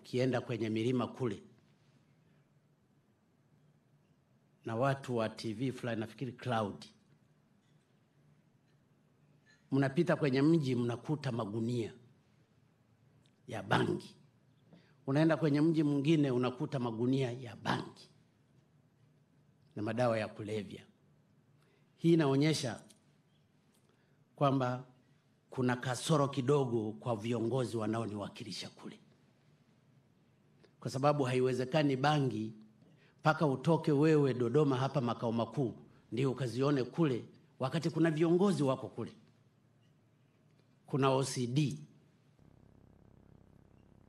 ukienda kwenye milima kule. Na watu wa TV fulani, nafikiri Cloud, mnapita kwenye mji mnakuta magunia ya bangi, unaenda kwenye mji mwingine unakuta magunia ya bangi na madawa ya kulevya. Hii inaonyesha kwamba kuna kasoro kidogo kwa viongozi wanaoniwakilisha kule, kwa sababu haiwezekani bangi mpaka utoke wewe Dodoma hapa makao makuu ndio ukazione kule, wakati kuna viongozi wako kule. Kuna OCD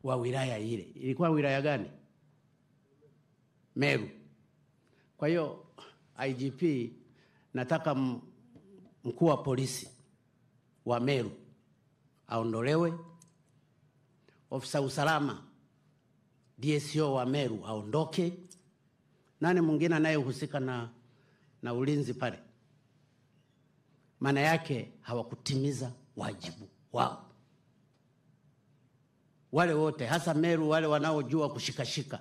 wa wilaya ile, ilikuwa wilaya gani? Meru. Kwa hiyo IGP, nataka mkuu wa polisi wa Meru aondolewe, ofisa usalama DSO wa Meru aondoke. Nani mwingine anayehusika na, na ulinzi pale? Maana yake hawakutimiza wajibu wao. Wale wote hasa Meru, wale wanaojua kushikashika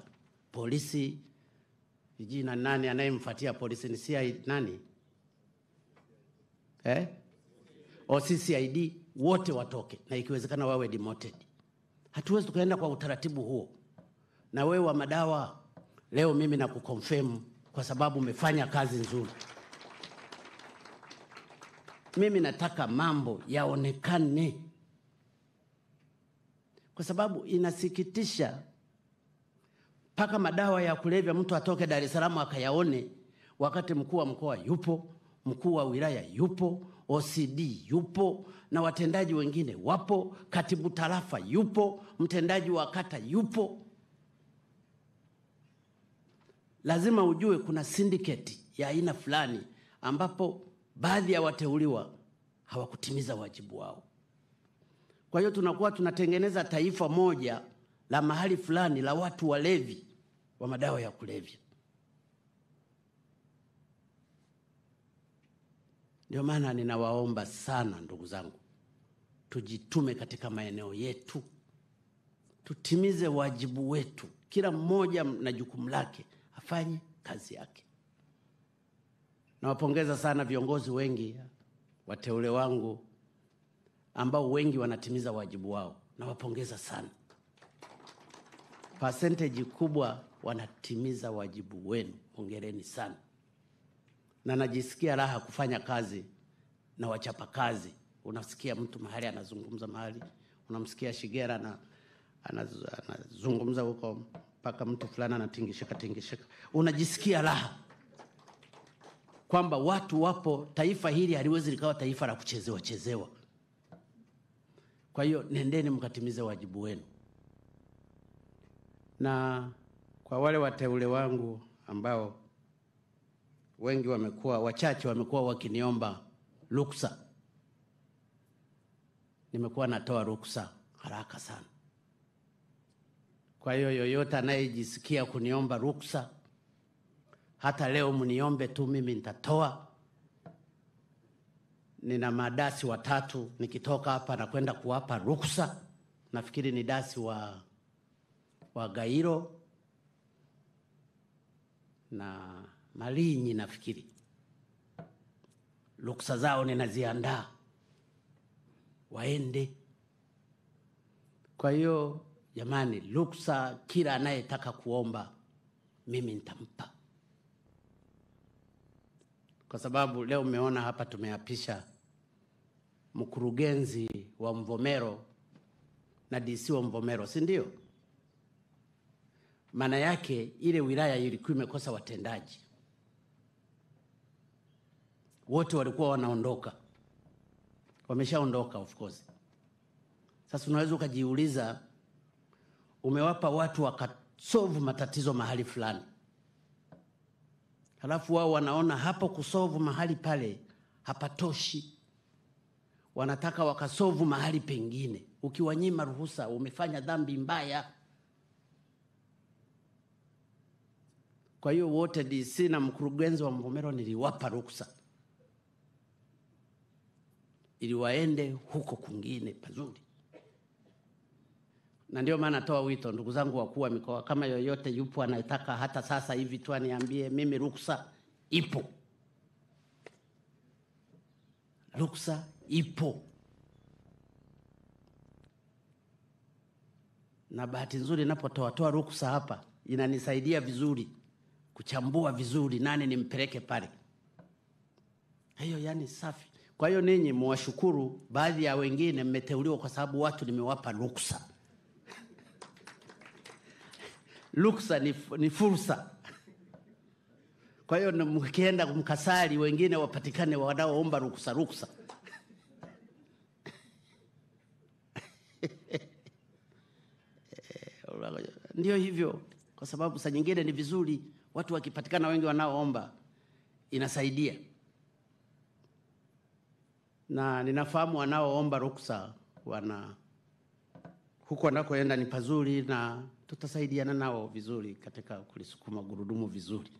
polisi jina nani anayemfuatia polisi ni CI nani eh? O wote watoke na ikiwezekana wawe demoted. Hatuwezi tukaenda kwa utaratibu huo. Na wewe wa madawa, leo mimi nakuconfirm kwa sababu umefanya kazi nzuri. Mimi nataka mambo yaonekane, kwa sababu inasikitisha mpaka madawa ya kulevya mtu atoke Dar es Salaam akayaone, wakati mkuu wa mkoa yupo, mkuu wa wilaya yupo, OCD yupo na watendaji wengine wapo, katibu tarafa yupo, mtendaji wa kata yupo. Lazima ujue kuna syndicate ya aina fulani ambapo baadhi ya wateuliwa hawakutimiza wajibu wao. Kwa hiyo tunakuwa tunatengeneza taifa moja la mahali fulani la watu walevi wa madawa ya kulevya. Ndio maana ninawaomba sana ndugu zangu, tujitume katika maeneo yetu, tutimize wajibu wetu, kila mmoja na jukumu lake, afanye kazi yake. Nawapongeza sana viongozi wengi, wateule wangu ambao wengi wanatimiza wajibu wao, nawapongeza sana. Percentage kubwa wanatimiza wajibu wenu, hongereni sana na najisikia raha kufanya kazi na wachapa kazi. Unasikia mtu mahali anazungumza mahali, unamsikia Shigera na anazungumza huko mpaka mtu fulani anatingishika tingishika, unajisikia raha kwamba watu wapo. Taifa hili haliwezi likawa taifa la kuchezewa chezewa. Kwa hiyo nendeni mkatimize wajibu wenu, na kwa wale wateule wangu ambao wengi wamekuwa wachache wamekuwa wakiniomba ruksa, nimekuwa natoa ruksa haraka sana. Kwa hiyo yoyote anayejisikia kuniomba ruksa, hata leo mniombe tu, mimi nitatoa. Nina madasi watatu, nikitoka hapa na kwenda kuwapa ruksa. Nafikiri ni dasi wa, wa Gairo na Malinyi nafikiri ruksa zao ninaziandaa waende. Kwa hiyo jamani, ruksa kila anayetaka kuomba mimi nitampa, kwa sababu leo mmeona hapa tumeapisha mkurugenzi wa Mvomero na DC wa Mvomero, si ndio? Maana yake ile wilaya ilikuwa imekosa watendaji wote walikuwa wanaondoka, wameshaondoka of course. Sasa unaweza ukajiuliza, umewapa watu wakasovu matatizo mahali fulani, halafu wao wanaona hapo kusovu mahali pale hapatoshi, wanataka wakasovu mahali pengine. Ukiwanyima ruhusa, umefanya dhambi mbaya. Kwa hiyo wote DC na mkurugenzi wa Mvomero niliwapa ruksa ili waende huko kwingine pazuri. Na ndio maana natoa wito, ndugu zangu wakuu wa mikoa, kama yoyote yupo anayetaka hata sasa hivi tu aniambie mimi, ruksa ipo, ruksa ipo. Na bahati nzuri napotoatoa ruksa hapa inanisaidia vizuri kuchambua vizuri nani nimpeleke pale. Hiyo yani safi. Kwa hiyo ninyi mwashukuru, baadhi ya wengine mmeteuliwa kwa sababu watu nimewapa ruksa. Ruksa ni, ni fursa. Kwa hiyo mkienda mkasali, wengine wapatikane wanaoomba ruksa ruksa. Ndio hivyo, kwa sababu saa nyingine ni vizuri watu wakipatikana wengi wanaoomba, inasaidia na ninafahamu wanaoomba ruksa wana huko wanakoenda ni pazuri, na tutasaidiana nao vizuri katika kulisukuma gurudumu vizuri.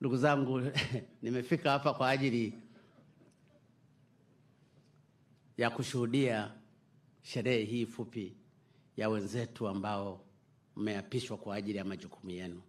Ndugu zangu, nimefika hapa kwa ajili ya kushuhudia sherehe hii fupi ya wenzetu ambao mmeapishwa kwa ajili ya majukumu yenu.